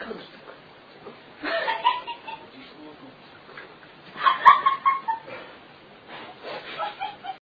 comes